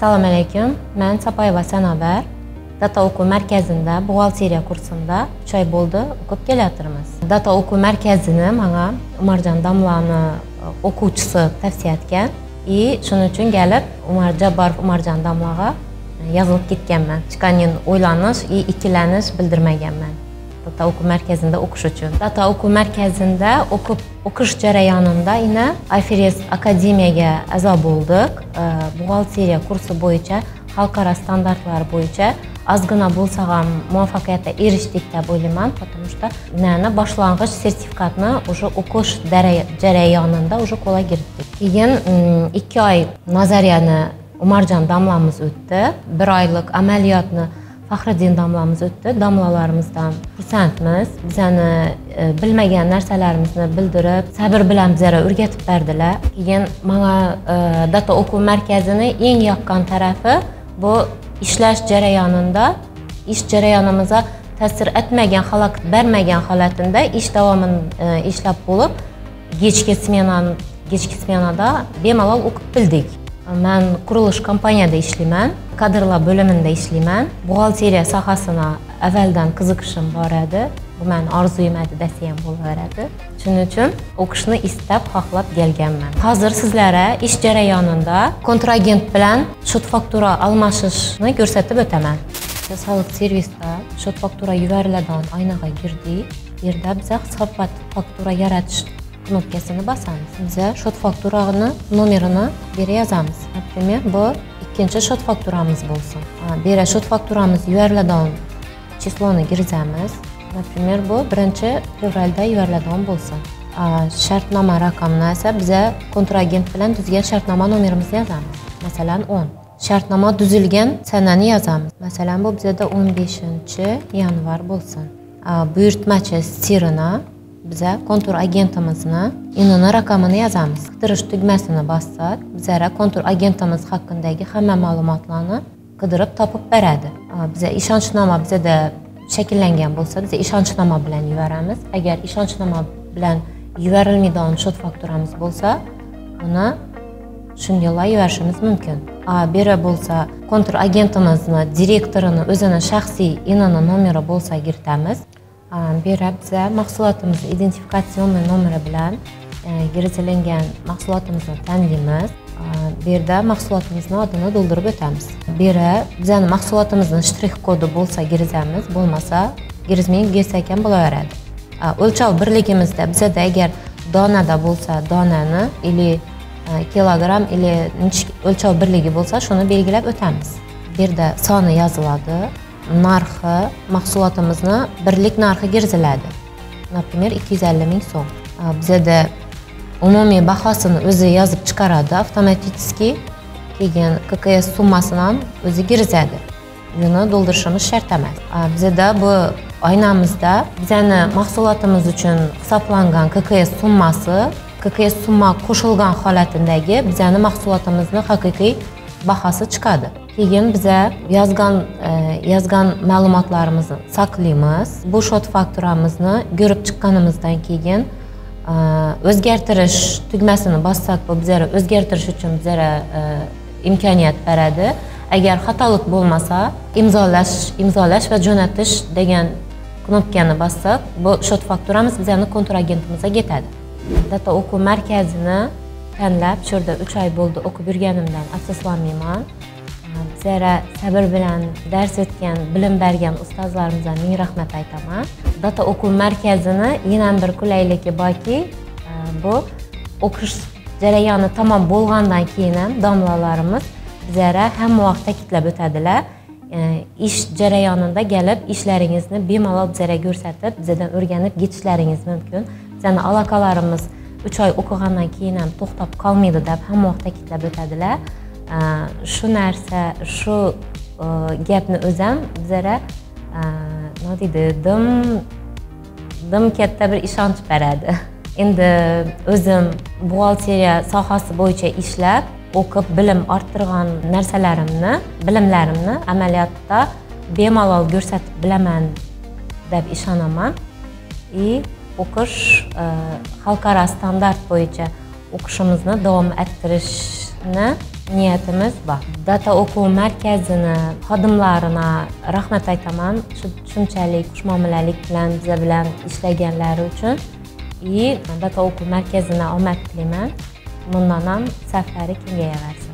Salam əleyküm. Mən Çapayeva Sənavər. Data Oku mərkəzində buğalteriya kursunda 3 ay boldu oqub gələtdirmiz. Data Oku mərkəzini mənə Umarcan Damlanı oquçusu tavsiyə etgan i shuning uchun gəlib Umar Jabbarov Umarcan Damlağa yazılıb getganman. Chiqanin o'ylanish i ikkilanish bildirmaganman. Ota o'quv markazida o'qish uchun data o'quv markazida o'qib o'qish jarayonida ina ayferes akademiyaga a'zo bo'ldik buxgalteriya kursi bo'yicha xalqaro standartlar bo'yicha ozgina bo'lsa ham muvaffaqiyatga erishdik deb o'ylayman. Потому что nani boshlang'ich sertifikatni уже o'qish jarayonida уже qo'lga kiritdik. Keyin mm, ikki oy nazariyani umarjon domlamiz o'tdi. Bir oylik amaliyotni faxriddin domlamiz o'tdi. Domlalarimizdan xursandmiz. Bizani e, bilmagan narsalarimizni bildirib sabr bilan bizlarga o'rgatib berdilar. Keyin mana e, data o'quv markazini eng yoqqan tarafi bu ishlash jarayonida ish jarayonimizga ta'sir etmagan xalaqit bermagan holatinda ish davomini e, ishlab bo'lib kechki smenani kechki smenada bemalol o'qib bildik. Man qurilish kompaniyada ishlayman kadrlar bo'limida ishlayman buxgalteriya sohasini avvaldan qiziqishim bor edi bu mani orzuyim edi desa ham bo'laveradi shuning uchun o'qishni istab xohlab kelganman hozir sizlarga ish jarayonida kontragent bilan shot faktura almashishni ko'rsatib o'taman soliq servisda shot faktura yuboriladigan oynaga kirdik bu yerda biza hisobot faktura yaratish knopkasini bosamiz biza shot fakturani nomerini bu yozamiz например bu ikkinchi shot fakturamiz bo'lsin. Bu yerga shot fakturamiz yuboriladigan chisloni kiritamiz например bu birinchi fevralda yuboriladigan bo'lsin. Shartnoma raqamini esa biza kontragent bilan tuzgan shartnoma nomerimizni yozamiz. Masalan o'n. Shartnoma tuzilgan sanani yozamiz. Masalan bu bizada o'n beshinchi yanvar bo'lsin. Buyurtmachi sirini biza kontur agentimizni inini raqamini yozamiz qidirish tugmasini bossak bizlar kontur agentimiz haqidagi hamma ma'lumotlarni qidirib topib beradi biza ishonchnoma bizada shakllangan bo'lsa biz ishonchnoma bilan yuboramiz agar ishonchnoma bilan yuborilmaydigan shot fakturamiz bo'lsa uni shundaylar yuborishimiz mumkin beri bo'lsa kontur agentimizni direktorini o'zini shaxsiy inini nomeri bo'lsa kiritamiz berib yerda biza mahsulotimizni identifikatsion nomeri bilan kiritilgan mahsulotimizni tanlaymiz bu yerda mahsulotimizni odini to'ldirib o'tamiz bu yerda bizani mahsulotimizni shtrix kodi bo'lsa kiritamiz bo'lmasa kiritmay kelsak ham bo'laveradi o'lchov birligimizda bizada agar donada bo'lsa donani или kilogramm или o'lchov birligi bo'lsa shuni belgilab o'tamiz bu yerda soni yoziladi narxi mahsulotimizni birlik narxi kiritiladi например ikki yuz ellik ming so'm. Bizada umumiy bahosini o'zi yozib chiqaradi. Avtomatiski keyin kks summasini ham o'zi kiritadi buni to'ldirishimiz shart emas. Bizada bu oynamizda bizani mahsulotimiz uchun hisoblangan kks summasi kks summa qo'shilgan holatidagi bizani mahsulotimizni haqiqiy bahosi chiqadi. Keyin biza yozgan e, yozgan ma'lumotlarimizni saqlaymiz bu shot fakturamizni ko'rib chiqqanimizdan keyin e, o'zgartirish tugmasini bossak bu bizlar o'zgartirish uchun bizlarga e, imkoniyat beradi. Agar xatolik bo'lmasa imzolash imzolash va jo'natish degan knopkani bossak bu shot fakturamiz bizani kontragentimizga ketadi data o'quv markazini tanlab shu yerda uch oy bo'ldi o'qib yurganimdan afsuslanmayman. Sera sabr bilan dars o'tgan bilim bergan ustozlarimizga ming rahmat aytaman. Data o'quv markazini yana bir qulayligi borki e, bu o'qish jarayoni tamom bo'lgandan keyin ham domlalarimiz bizlarga hamma vaqt ta'kidlab o'tadilar e, ish jarayonida kelib ishlaringizni bemalol bizlarga ko'rsatib bizdan o'rganib ketishlaringiz mumkin. Bizani aloqalarimiz uch oy o'qigandan keyin ham to'xtab qolmaydi deb hamma vaqt ta'kidlab o'tadilar. Shu narsa shu gapni o'zi ham bizlarga nima deydi dim dim katta bir ishonch beradi endi o'zim buxgalteriya sohasi bo'yicha ishlab o'qib bilim orttirgan narsalarimni bilimlarimni amaliyotda bemalol ko'rsatib bilaman deb ishonaman и o'qish xalqaro standart bo'yicha o'qishimizni davom ettirish ni niyatimiz bor. Data o'quv markazini xodimlarini rahmat aytaman shunchalik xushmuomalalik bilan biza bilan ishlaganlari uchun. И data o'quv markazini omad tilayman. Bundan ham saflari kengayaversin